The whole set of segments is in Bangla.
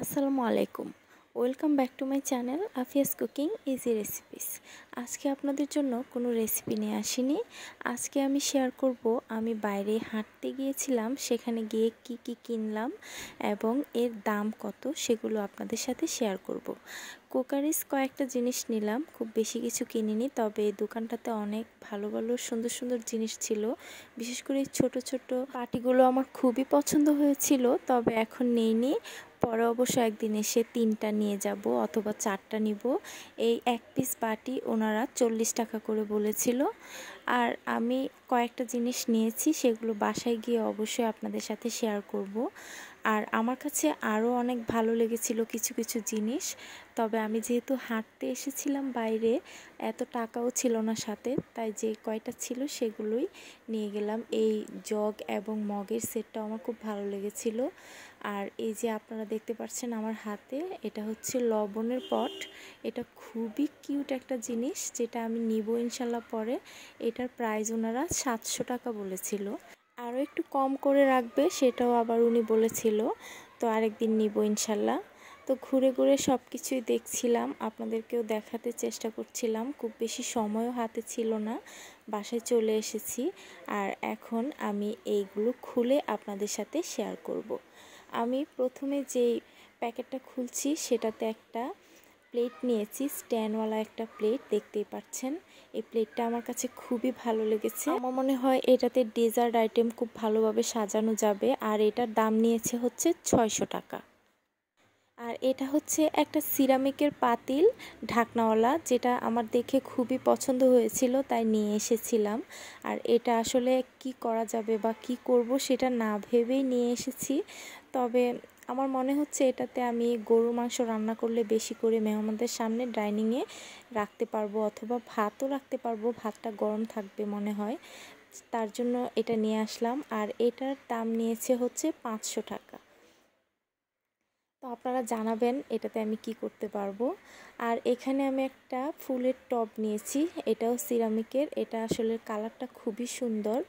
আসসালামু আলাইকুম। Welcome back to my channel Afia's cooking easy recipes আজকে আপনাদের জন্য কোনো রেসিপি নিয়ে আসিনি। আজকে আমি শেয়ার করব, আমি বাইরে হাঁটতে গিয়েছিলাম, সেখানে গিয়ে কি কি কিনলাম এবং এর দাম কত সেগুলো আপনাদের সাথে শেয়ার করব। কোকারিস কয়েকটা জিনিস নিলাম, খুব বেশি কিছু কিনিনি, তবে দোকানটাতে অনেক ভালো ভালো, সুন্দর সুন্দর জিনিস ছিল। বিশেষ করে ছোট ছোট পাটিগুলো আমার খুবই পছন্দ হয়েছিল, তবে এখন নেইনি। পরে অবশ্য একদিন এসে তিনটা নিয়ে যাব অথবা চারটা নিব। এই এক পিস বাটি ওনারা চল্লিশ টাকা করে বলেছিল। আর আমি কয়েকটা জিনিস নিয়েছি, সেগুলো বাসায় গিয়ে অবশ্যই আপনাদের সাথে শেয়ার করব। আর আমার কাছে আরও অনেক ভালো লেগেছিল কিছু কিছু জিনিস। তবে আমি যেহেতু হাঁটতে এসেছিলাম বাইরে, এত টাকাও ছিল না সাথে, তাই যে কয়টা ছিল সেগুলোই নিয়ে গেলাম। এই জগ এবং মগের সেটটা আমার খুব ভালো লেগেছিল। আর এই যে আপনারা দেখতে পাচ্ছেন আমার হাতে, এটা হচ্ছে লবণের পট। এটা খুবই কিউট একটা জিনিস, যেটা আমি নিব ইনশাল্লাহ পরে। এটার প্রাইস ওনারা সাতশো টাকা বলেছিল। আরও একটু কম করে রাখবে, সেটাও আবার উনি বলেছিল। তো আরেকদিন নিব ইনশাল্লাহ। তো ঘুরে ঘুরে সব কিছুই দেখছিলাম, আপনাদেরকেও দেখাতে চেষ্টা করছিলাম। খুব বেশি সময়ও হাতে ছিল না, বাসায় চলে এসেছি। আর এখন আমি এইগুলো খুলে আপনাদের সাথে শেয়ার করব। আমি প্রথমে যেই প্যাকেটটা খুলছি, সেটাতে একটা প্লেট নিয়েছি স্ট্যান্ডওয়ালা একটা প্লেট দেখতেই পাচ্ছেন। এই প্লেটটা আমার কাছে খুবই ভালো লেগেছে। আমার মনে হয় এটাতে ডেজার্ট আইটেম খুব ভালোভাবে সাজানো যাবে, আর এটার দাম নিয়েছে হচ্ছে ছয়শো টাকা। আর এটা হচ্ছে একটা সিরামিকের পাতিল, ঢাকনাওয়ালা, যেটা আমার দেখে খুবই পছন্দ হয়েছিল, তাই নিয়ে এসেছিলাম। আর এটা আসলে কি করা যাবে বা কি করব সেটা না ভেবেই নিয়ে এসেছি। তবে আমার মনে হচ্ছে এটাতে আমি গরুর মাংস রান্না করলে বেশি করে মেহমানদের সামনে ডাইনিংয়ে রাখতে পারব অথবা ভাতও রাখতে পারব, ভাতটা গরম থাকবে মনে হয়। তার জন্য এটা নিয়ে আসলাম আর এটার দাম নিয়েছে হচ্ছে পাঁচশো টাকা। তো আপনারা জানাবেন এটাতে আমি কি করতে পারব। আর এখানে আমি একটা ফুলের টব নিয়েছি, এটাও সিরামিকের, এটা আসলে কালারটা খুবই সুন্দর।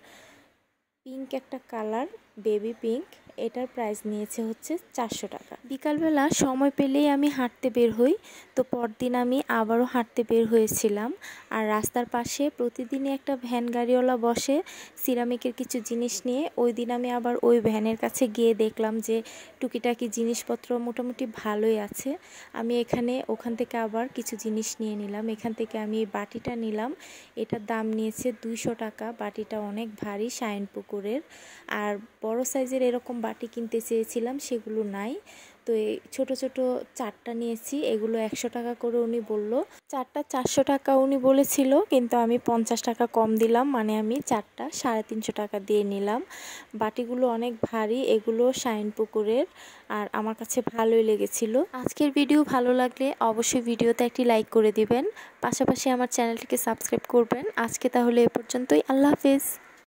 পিঙ্ক একটা কালার, বেবি পিঙ্ক। এটার প্রাইস নিয়েছে হচ্ছে চারশো টাকা। বিকালবেলা সময় পেলেই আমি হাঁটতে বের হই, তো পরদিন আমি আবারও হাঁটতে বের হয়েছিলাম। আর রাস্তার পাশে প্রতিদিনই একটা ভ্যান গাড়িওয়ালা বসে সিরামিকের কিছু জিনিস নিয়ে। ওই দিন আমি আবার ওই ভ্যানের কাছে গিয়ে দেখলাম যে টুকিটাকি জিনিসপত্র মোটামুটি ভালোই আছে। আমি এখানে, ওখান থেকে আবার কিছু জিনিস নিয়ে নিলাম। এখান থেকে আমি বাটিটা নিলাম। এটার দাম নিয়েছে দুইশো টাকা। বাটিটা অনেক ভারী, শাইন পুকুরের। আর বড় সাইজের এরকম কিনতে চেয়েছিলাম, সেগুলো নাই। তো এই ছোটো ছোটো চারটা নিয়েছি, এগুলো একশো টাকা করে উনি বলল। চারটা চারশো টাকা উনি বলেছিল, কিন্তু আমি পঞ্চাশ টাকা কম দিলাম মানে আমি চারটা সাড়ে তিনশো টাকা দিয়ে নিলাম। বাটিগুলো অনেক ভারী, এগুলো শাইন পুকুরের, আর আমার কাছে ভালোই লেগেছিল। আজকের ভিডিও ভালো লাগলে অবশ্যই ভিডিওতে একটি লাইক করে দিবেন। পাশাপাশি আমার চ্যানেলটিকে সাবস্ক্রাইব করবেন। আজকে তাহলে এ পর্যন্তই, আল্লাহ হাফিজ।